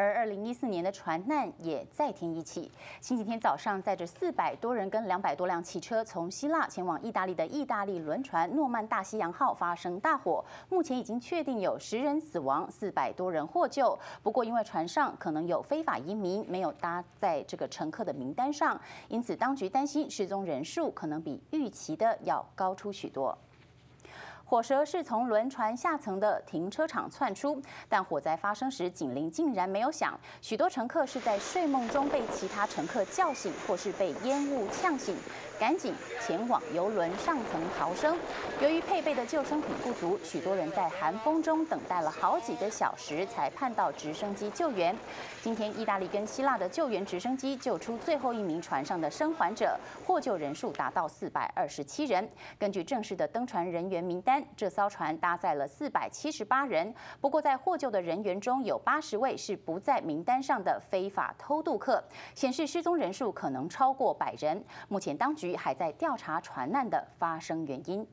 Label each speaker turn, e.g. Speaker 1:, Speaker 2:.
Speaker 1: 而二零一四年的船难也再添一起。星期天早上，载着四百多人跟两百多辆汽车从希腊前往意大利的意大利轮船诺曼大西洋号发生大火，目前已经确定有十人死亡，四百多人获救。不过因为船上可能有非法移民，没有搭在这个乘客的名单上，因此当局担心失踪人数可能比预期的要高出许多。火舌是从轮船下层的停车场窜出，但火灾发生时警铃竟然没有响。许多乘客是在睡梦中被其他乘客叫醒，或是被烟雾呛醒，赶紧前往游轮上层逃生。由于配备的救生品不足，许多人在寒风中等待了好几个小时才盼到直升机救援。今天，意大利跟希腊的救援直升机救出最后一名船上的生还者，获救人数达到四百二十七人。根据正式的登船人员名单。这艘船搭载了四百七十八人，不过在获救的人员中有八十位是不在名单上的非法偷渡客，显示失踪人数可能超过百人。目前当局还在调查船难的发生原因。